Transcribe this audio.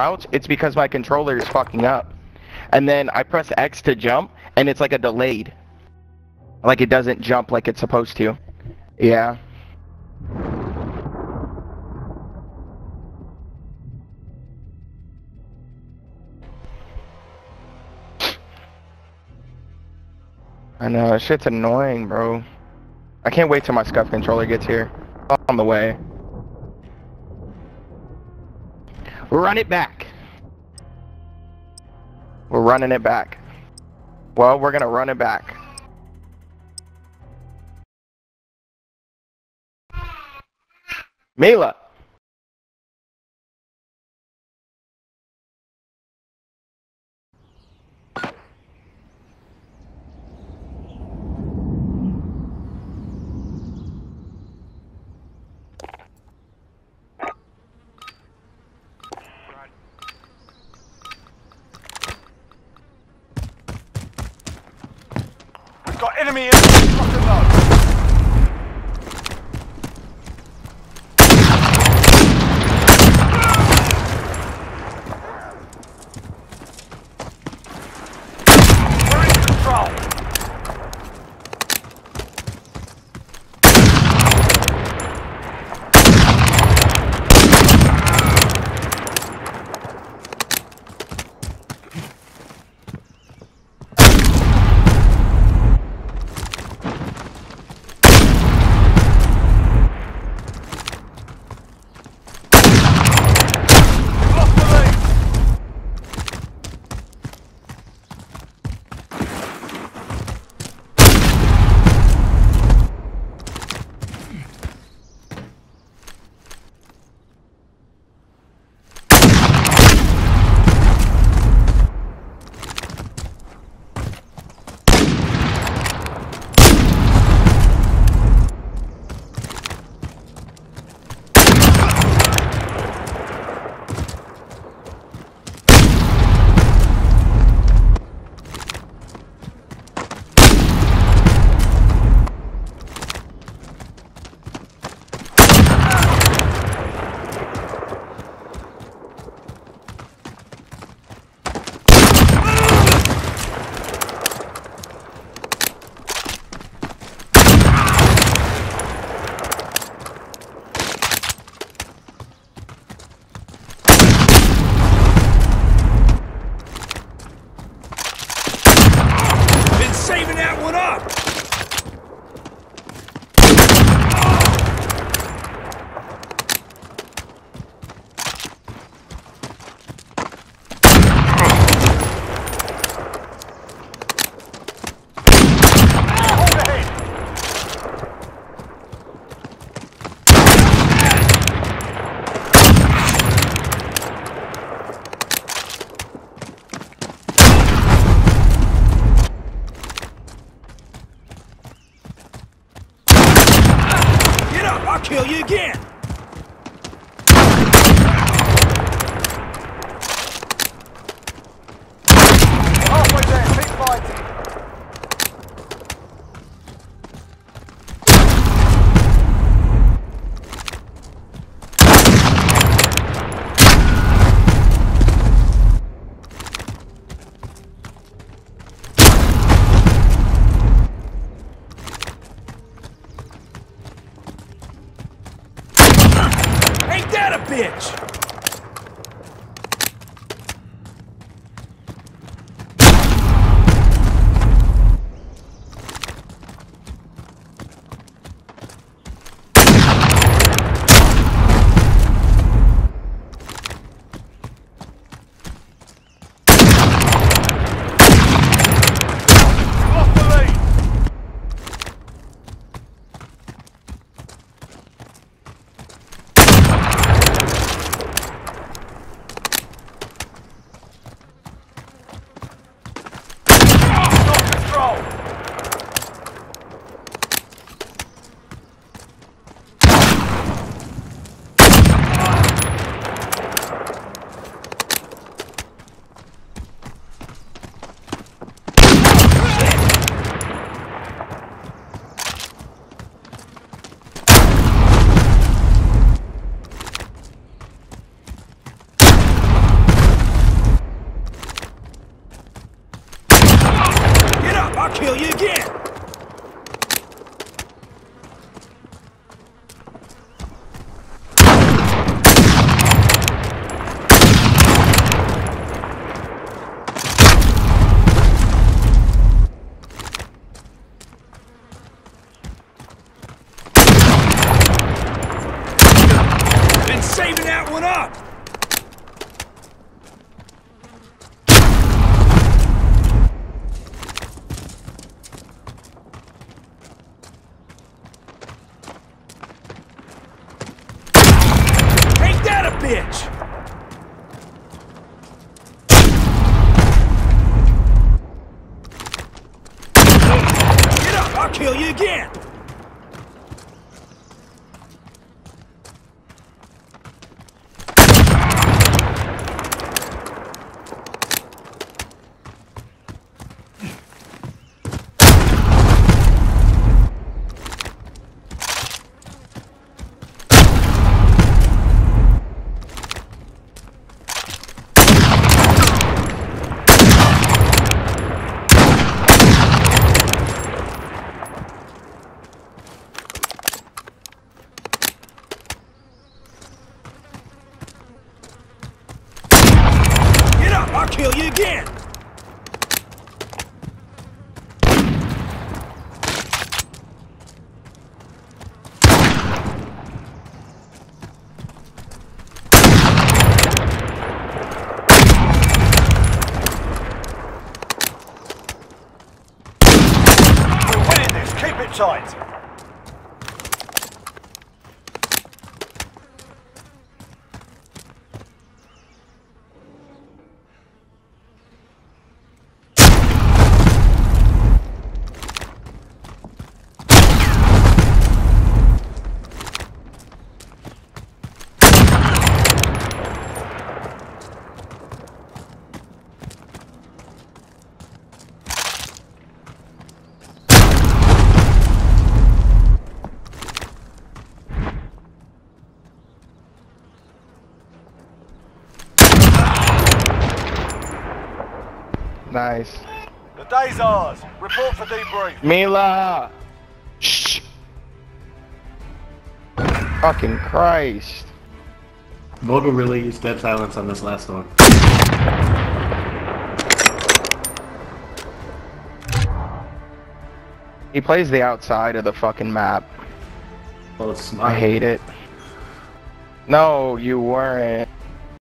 crouch, it's because my controller is fucking up. And then I press X to jump, and it's like a delayed. Like it doesn't jump like it's supposed to. Yeah. I know, that shit's annoying, bro. I can't wait till my SCUF controller gets here. On the way. Run it back. We're running it back. Well, we're gonna run it back. Mila! Got enemy in Lock you again! I'll kill you again! Been saving that one up! Ain't that a bitch? Get up, I'll kill you again! Get up, I'll kill you again! Keep it tight. Nice. The day's ours. Report for debrief. Mila! Shh! Fucking Christ. Vogel really used dead silence on this last one. He plays the outside of the fucking map. Well, it's smart. I hate it. No, you weren't.